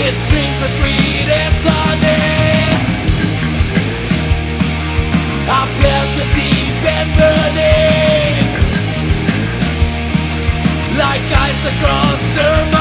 It sings the sweetest honey. Our deep and burning Like ice across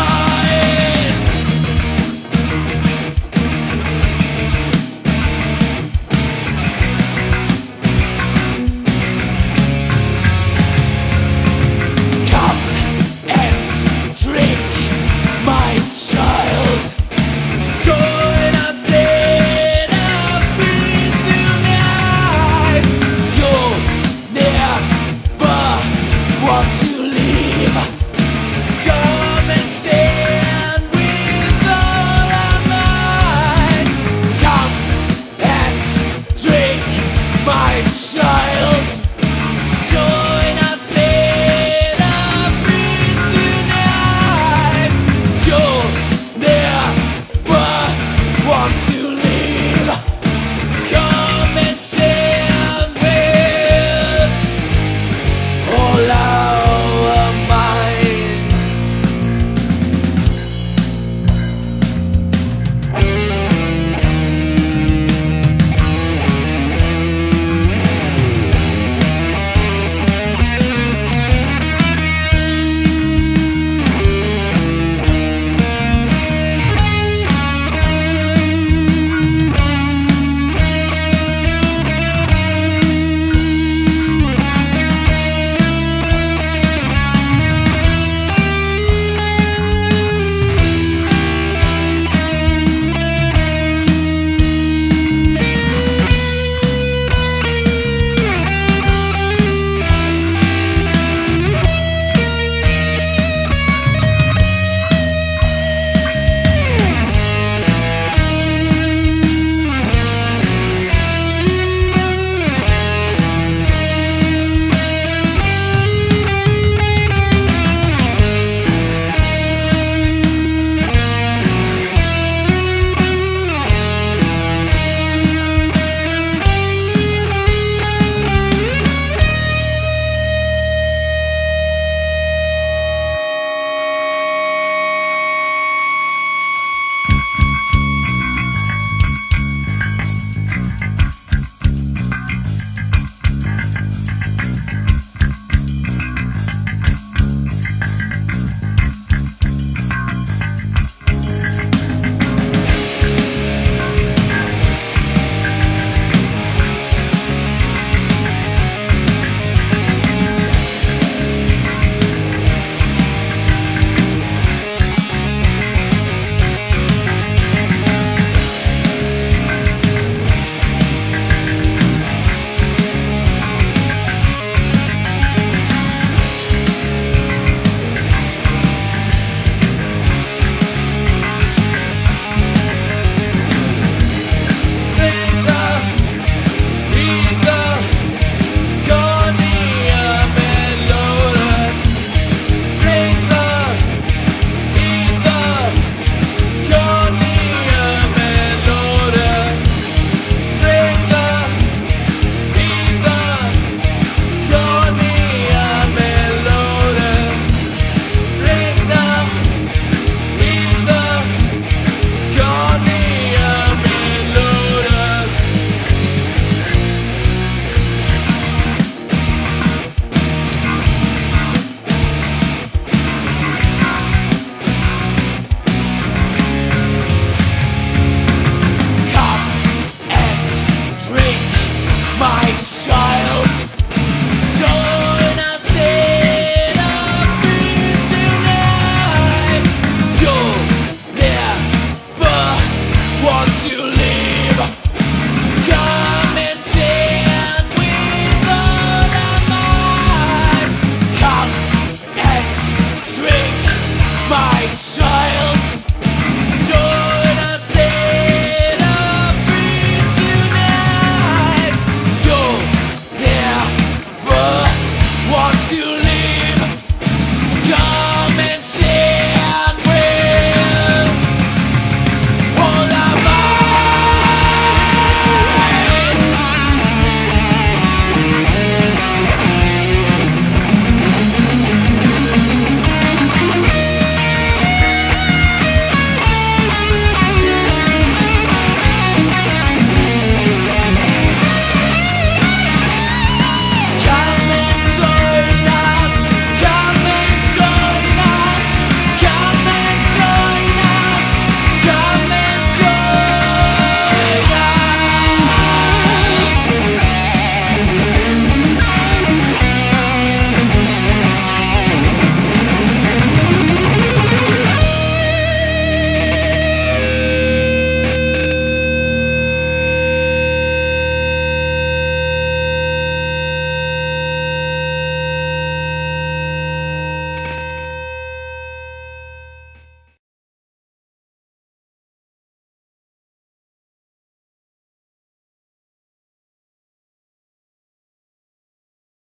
my